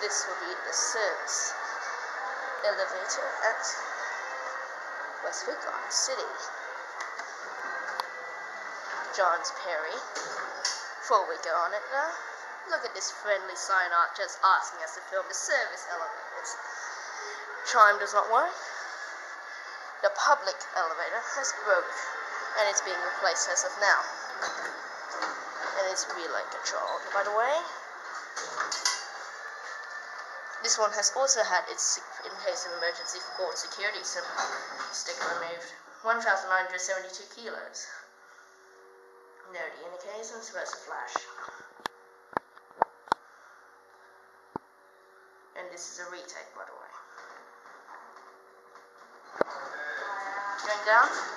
This will be the service elevator at Westfield Garden City. Johns Perry. Before we go on it though, look at this friendly sign art just asking us to film the service elevators. Chime does not work. The public elevator has broke and it's being replaced as of now. And it's relay controlled, by the way. This one has also had its in case of emergency board security sticker removed. 1,972 kilos. No indications where's the flash. And this is a retake by the way. Going down?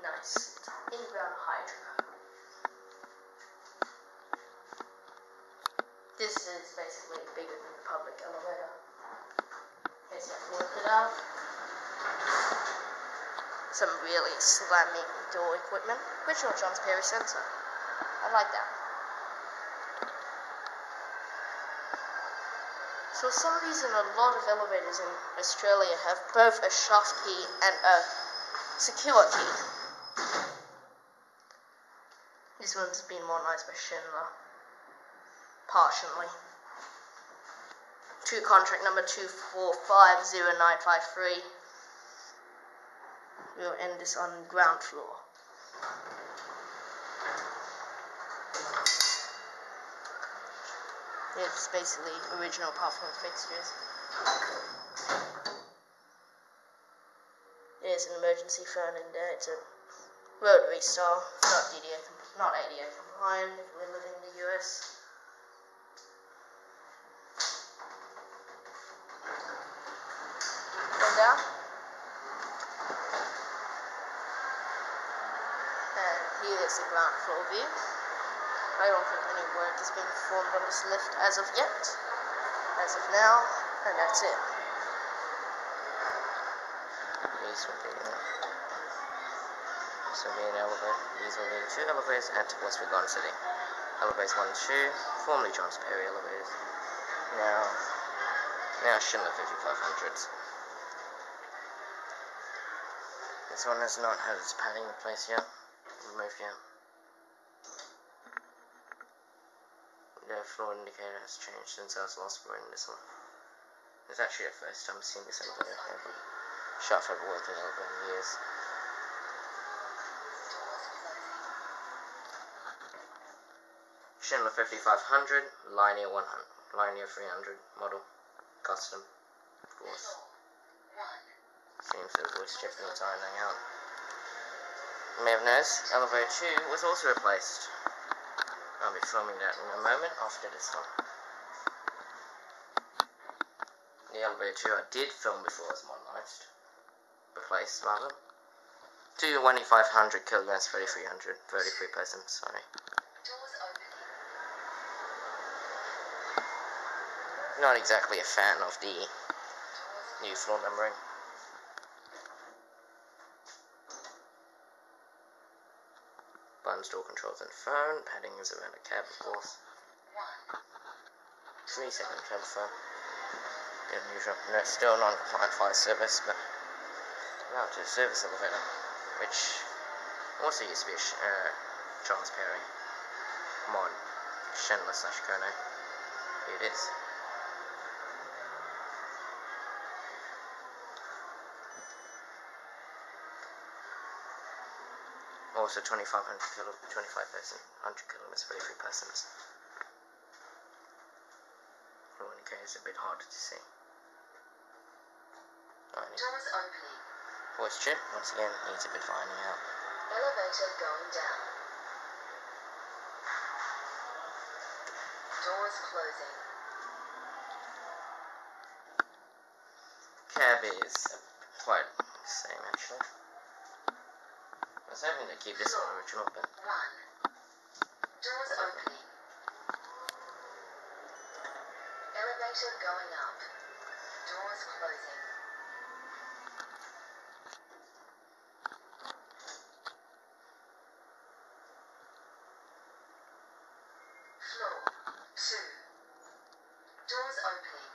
Nice. In-ground hydro. This is basically bigger than the public elevator. How to work it out. Some really slamming door equipment. Original Johns Perry sensor. I like that. So for some reason, a lot of elevators in Australia have both a shaft key and a secure key. This one's been modernized by Schindler. Partially. To contract number 2450953. We'll end this on ground floor. It's basically original Puffman fixtures. There's an emergency phone in there. It's a rotary style, not DDA, not ADA compliant if we live in the US. Go down. And uh, here's the ground floor view. I don't think any work has been performed on this lift as of yet. As of now, and that's it. An elevator. These will be two elevators at Westfield Garden City. Elevators one and two, formerly Johns Perry elevators. Now, now Schindler 5500s. This one has not had its padding replaced yet, removed yet. The floor indicator has changed since I was last wearing this one. It's actually the first time seeing this elevator ever. Shaft ever worked in over in years. Schindler 5500, Linea 100, Linea 300 model, custom, of course. Seems to have voice chipping and tiring out. You may have noticed, elevator 2 was also replaced. I'll be filming that in a moment after this one. The elevator 2 I did film before was modernized. Replaced, rather. 2500 kilograms, 3300, 33 persons, sorry. Not exactly a fan of the new floor numbering. Buttons, door controls, and phone. Padding is around the cab, of course. Three second cab phone. Unusual. No, still non-compliant fire service, but now to service elevator, which also used to be a uh, Johns Perry mod, Schindler slash. Here it is. Also 2500 kilo, 25 person, 100 kilometers for every persons. Well, in case a bit harder to see. Doors opening. Voice chip, once again, needs a bit finding out. Elevator going down. Doors closing. Cab is quite the same actually. Was hoping to keep this one original, but One. Doors opening. Elevator going up. Doors closing. Floor. Two. Doors opening.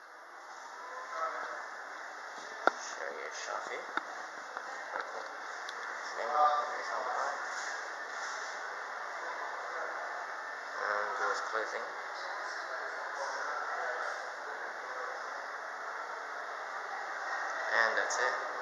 show you a shot here. Name of it is on the right. And uh, doors closing. And that's it.